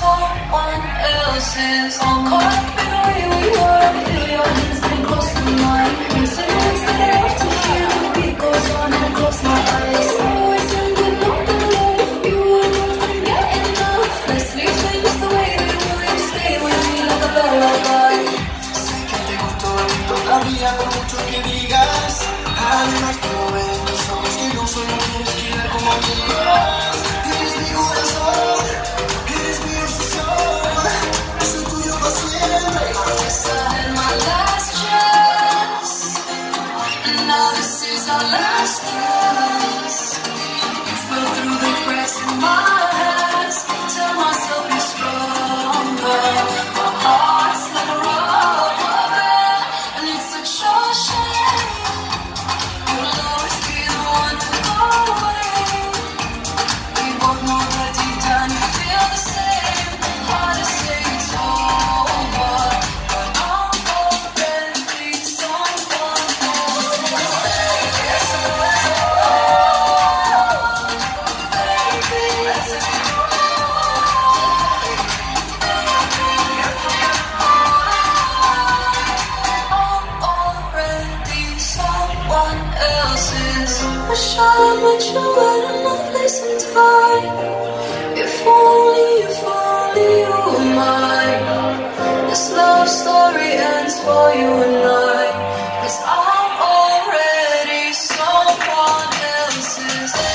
someone else's. I'll call up and we were. Feel your hands getting close to mine. Now this is our last dance. We fell through the cracks in my I met you at another place in time. If only, if only you were mine. This love story ends for you and I. Cause I'm already someone else's.